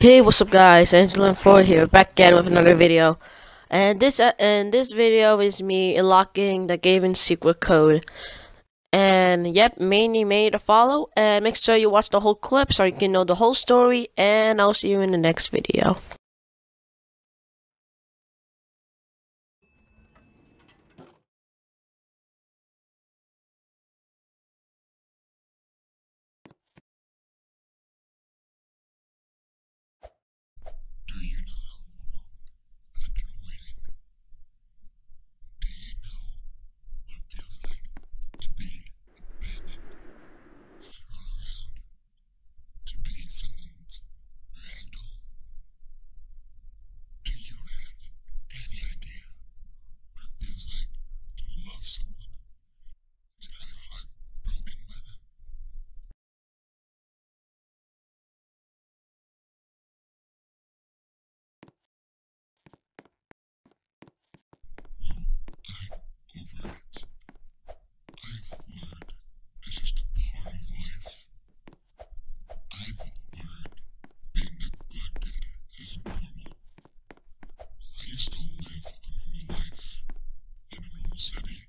Hey, what's up, guys? Angelin4 here, back again with another video. And this uh, and this video is me unlocking the Gavin secret code. And yep, mainly made a follow. And make sure you watch the whole clip so you can know the whole story. And I'll see you in the next video. Do you know how long I've been waiting? Do you know what it feels like to be abandoned, thrown around, to be someone's ragdoll? Do you have any idea what it feels like to love someone, to have your heart broken by them? I'm over it. I've learned it's just a part of life. I've learned being neglected is normal. I used to live a normal life in a normal city.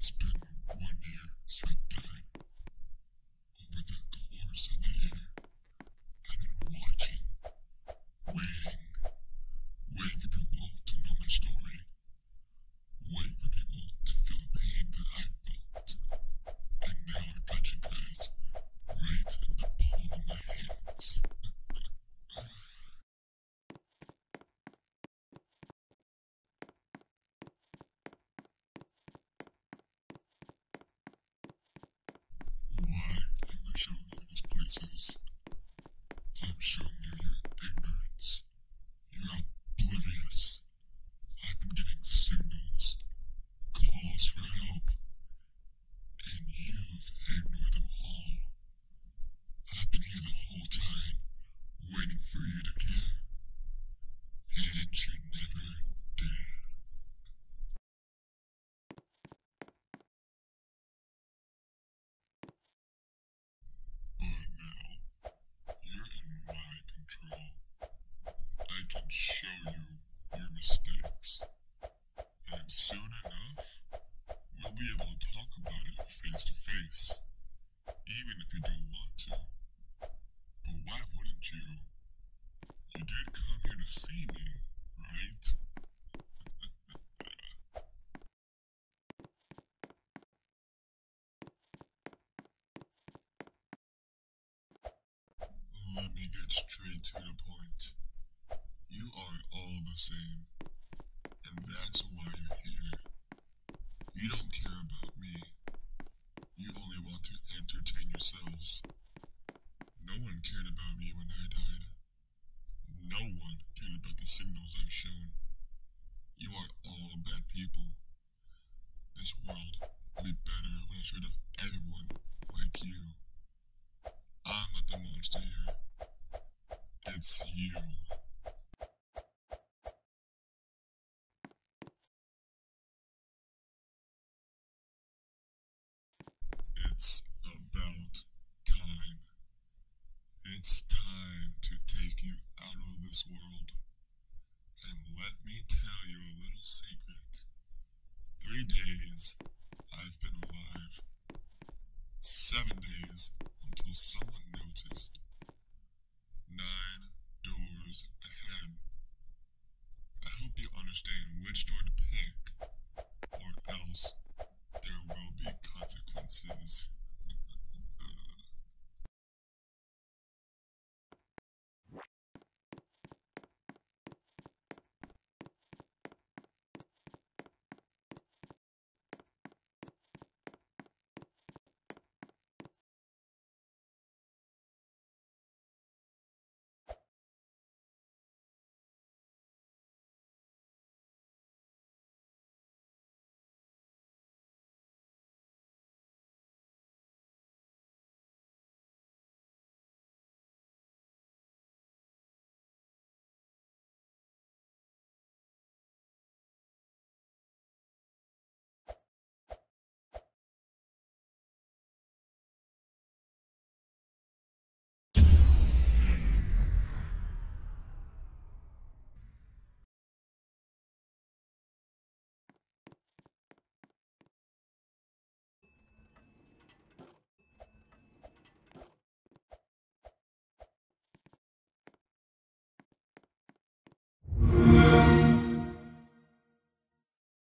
It's been one year since I died. Over the course of the year, I've been watching, waiting, waiting for people to know my story, waiting for people to feel the pain that I felt. And now I got you guys right in the palm of my hands. Why am I showing I'm showing you your ignorance. You're oblivious. I've been getting signals, calls for help, and you've ignored them all. I've been here the whole time, waiting for you to care. And you never did. But now, you're in my control. I can show you your mistakes. And soon enough, we'll be able to talk about face to face. Even if you don't want to. But why wouldn't you? You did come here to see me, right? Let me get straight to the point. You are all the same, and that's why you're here. You don't. To entertain yourselves. No one cared about me when I died. No one cared about the signals I've shown. You are all bad people. This world will be better when it's rid of everyone like you. I'm not the monster here. It's you. It's about time. It's time to take you out of this world. And let me tell you a little secret. Three days I've been alive. Seven days until someone